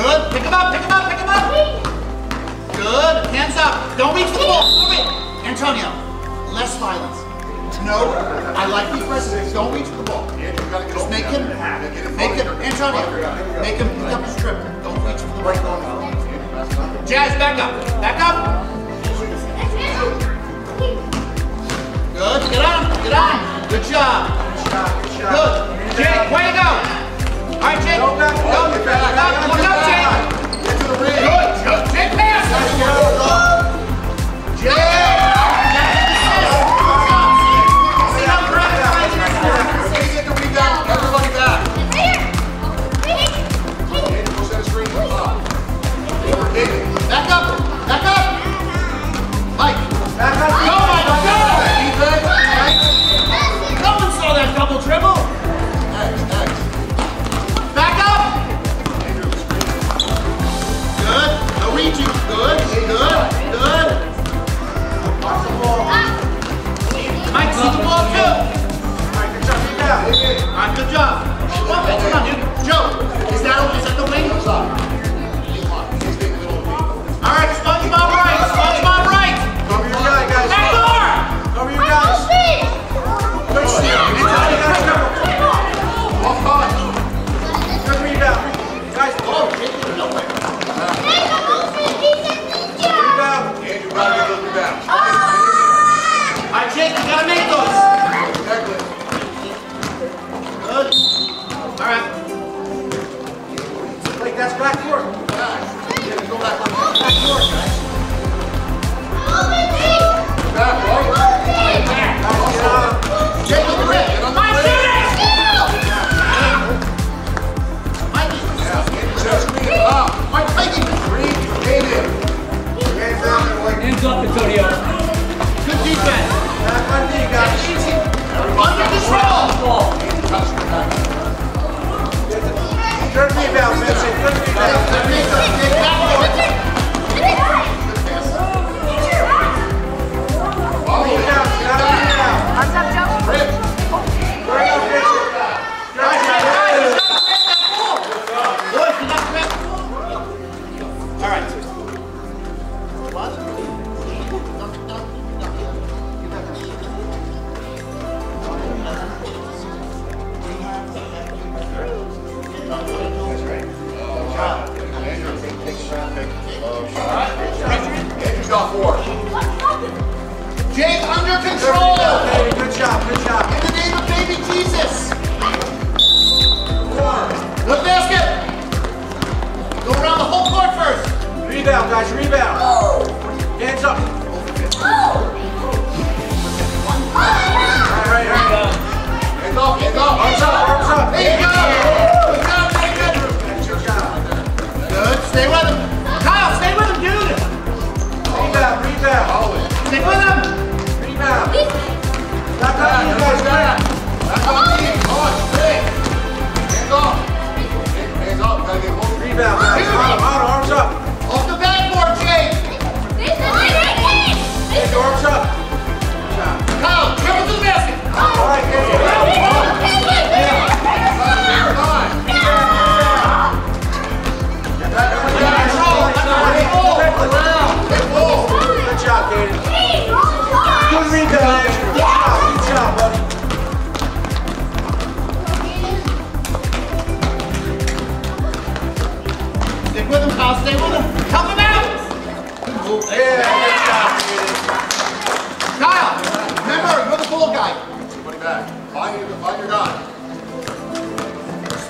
Good. Pick him up, pick him up, pick him up. Good. Hands up. Don't reach for the ball. Move it. Antonio, less violence. No, I like these residents. Don't reach for the ball. Just make him, make him, Antonio, make him pick up his trip. Don't reach for the ball. Jazz, back up. Back up. Good. Get on. Get on. Good job. Good. Jake, way to go. Alright, Go back. Go. Get the ring. Good. us Gabriel, meu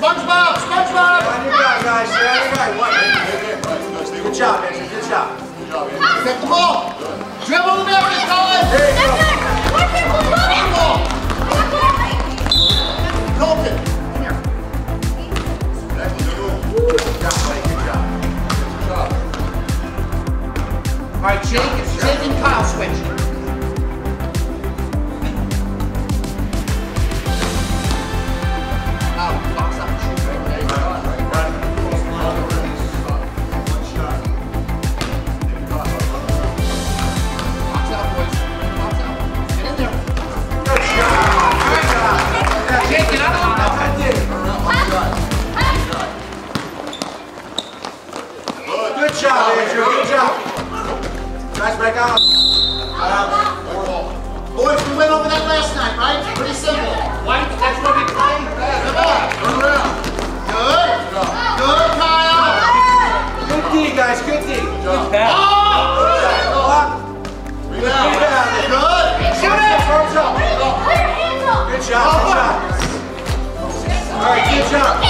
SpongeBob! SpongeBob! Yeah, on your guy, guys. On your guy. What? Good job, Andrew. Good job. Good job, Andrew. Get the ball. Dribble the guys. There you go. Good pass. Oh! Good job. Good. Good. Good. All right, good shot.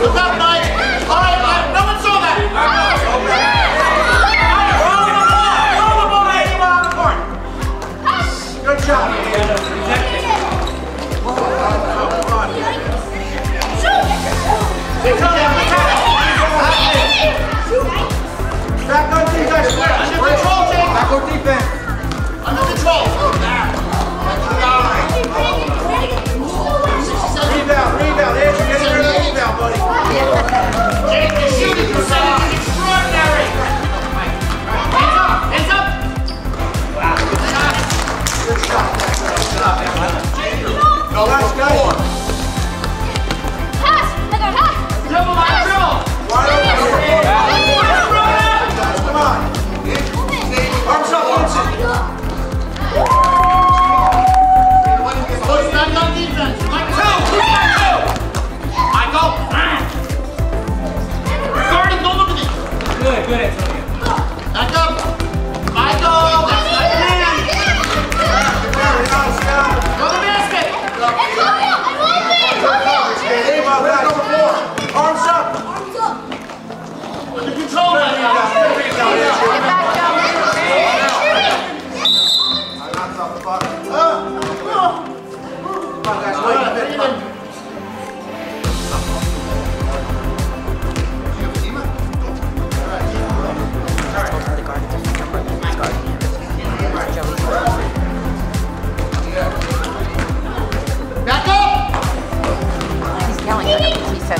What's up?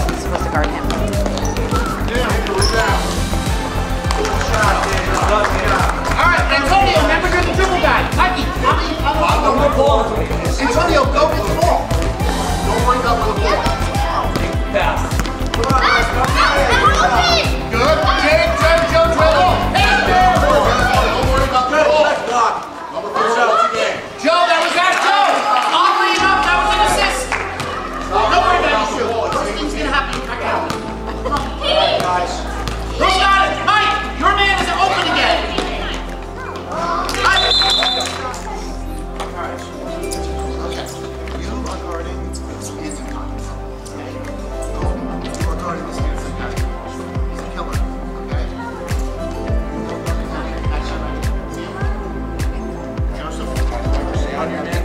that was supposed to guard him. All right, Antonio, remember you're the dribble guy. Mikey, how many? I'm going to ball. Antonio, go get the ball. Don't bring up the ball. Pass. Come on, guys. Come on. on your name.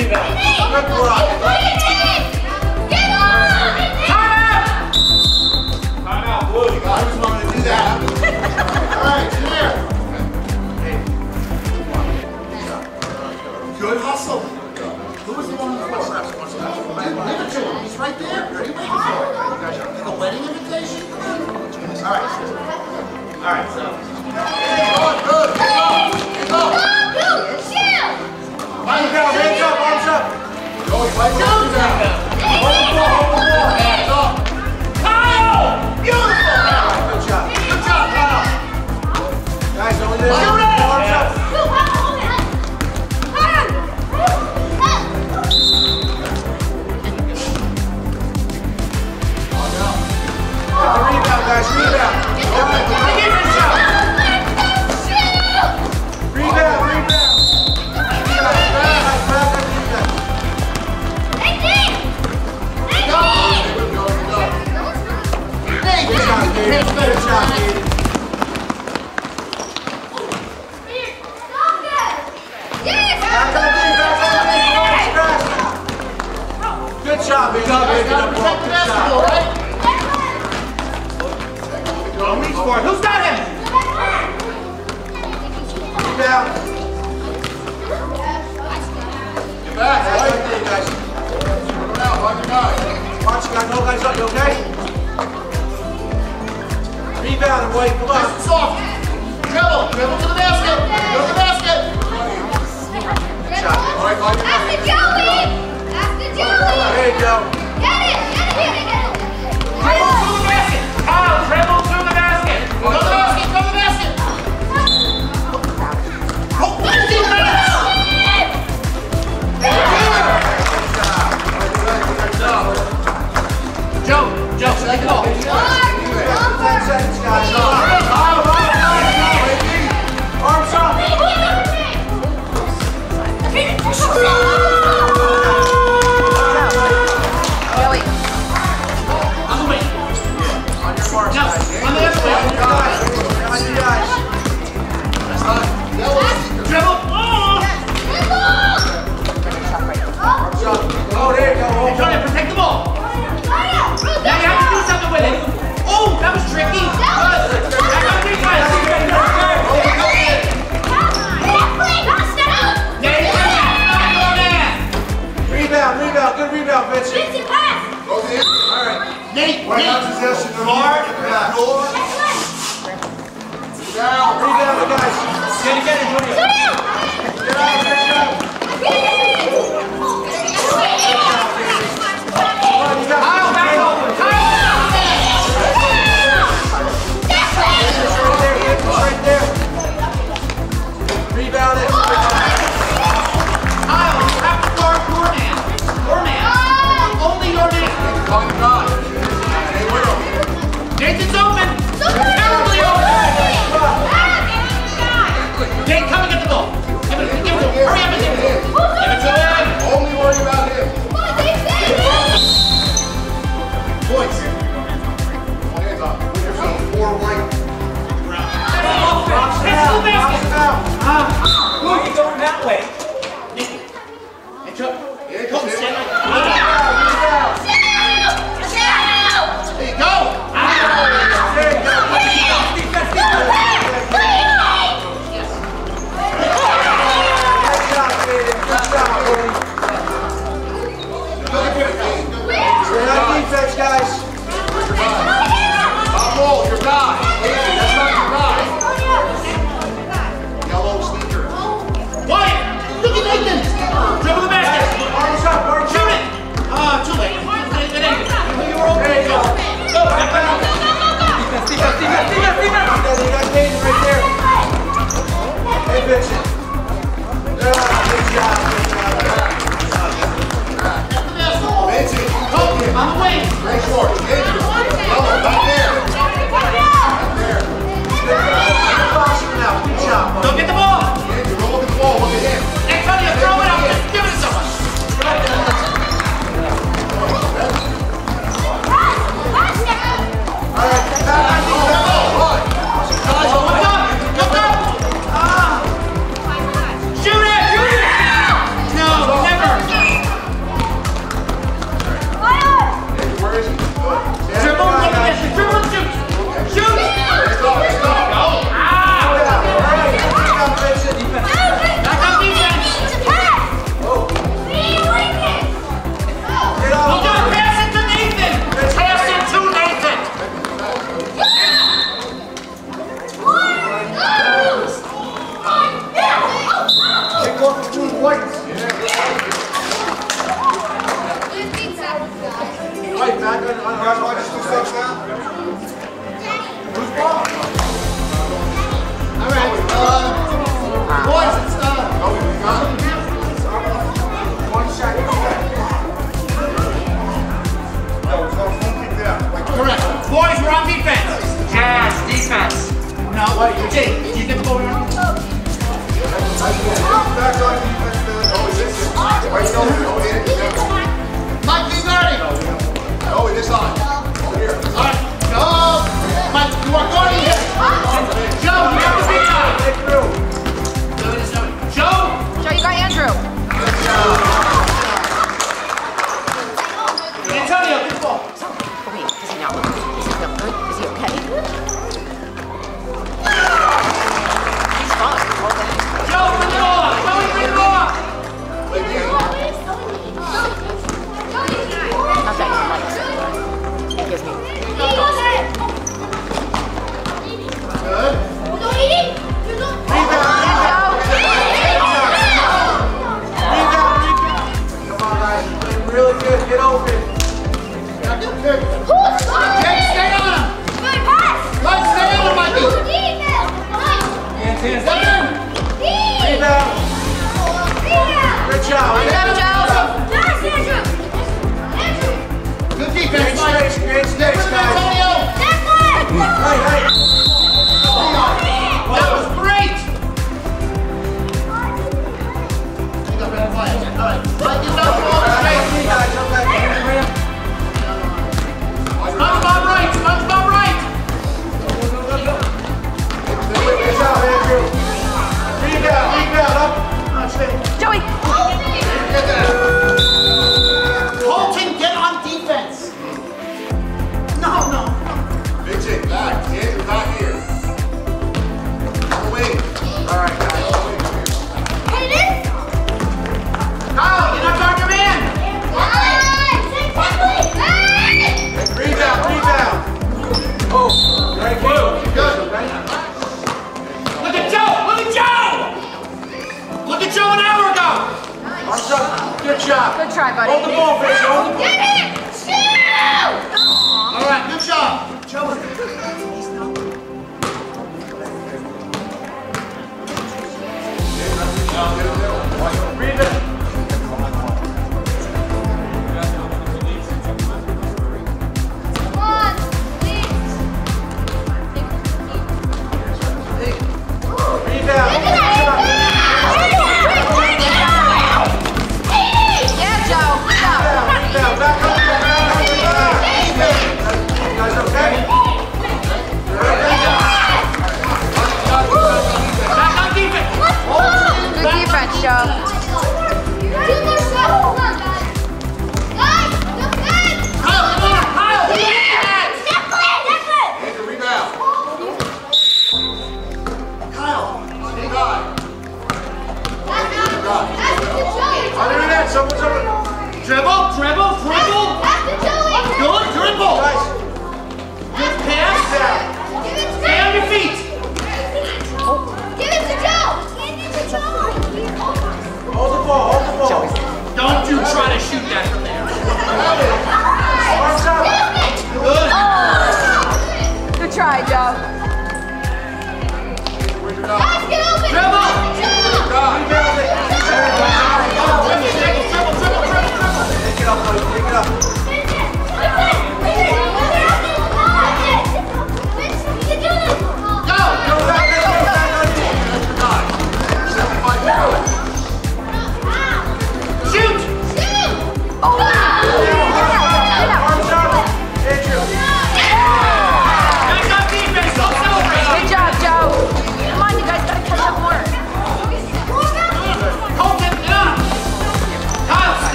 Good to do that. All right. Good hustle. Who was the one who was left? Give it to him. He's right there. Are you waiting for? A wedding invitation? All right. All right, so. Go, go, go. Chill. Michael, up. Beautiful! Good job. Good job, Kyle. Guys, only this. Here's a. Good. Good job, he's got him? Down. Get back. Watch guys. Watch guys. No guys up. You okay? Keep out and wait. Come on. Nice soft. Dribble. Dribble to the basket. Go to the basket. Good shot. All right, all right. That's the Joey. That's the Joey. There you go. Vamos ver.